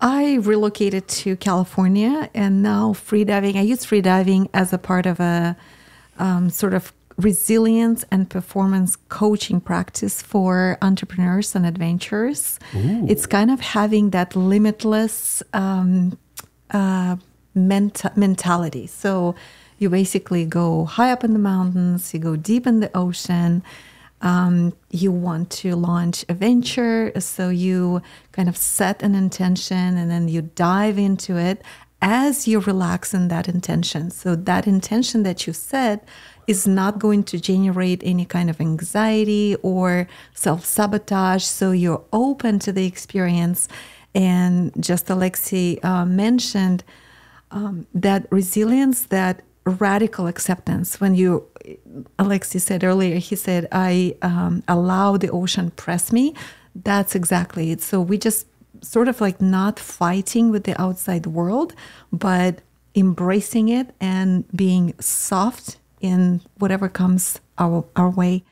I relocated to California and now freediving. I use freediving as a part of a um, sort of resilience and performance coaching practice for entrepreneurs and adventurers. Ooh. It's kind of having that limitless um, uh, ment- mentality. So you basically go high up in the mountains, you go deep in the ocean. Um, you want to launch a venture, so you kind of set an intention and then you dive into it as you relax in that intention. So, that intention that you set is not going to generate any kind of anxiety or self sabotage. So, you're open to the experience. And just Alexey uh, mentioned, um, that resilience, that radical acceptance. When you, Alexey said earlier, he said, I um, allow the ocean press me. That's exactly it. So we just sort of like not fighting with the outside world, but embracing it and being soft in whatever comes our, our way.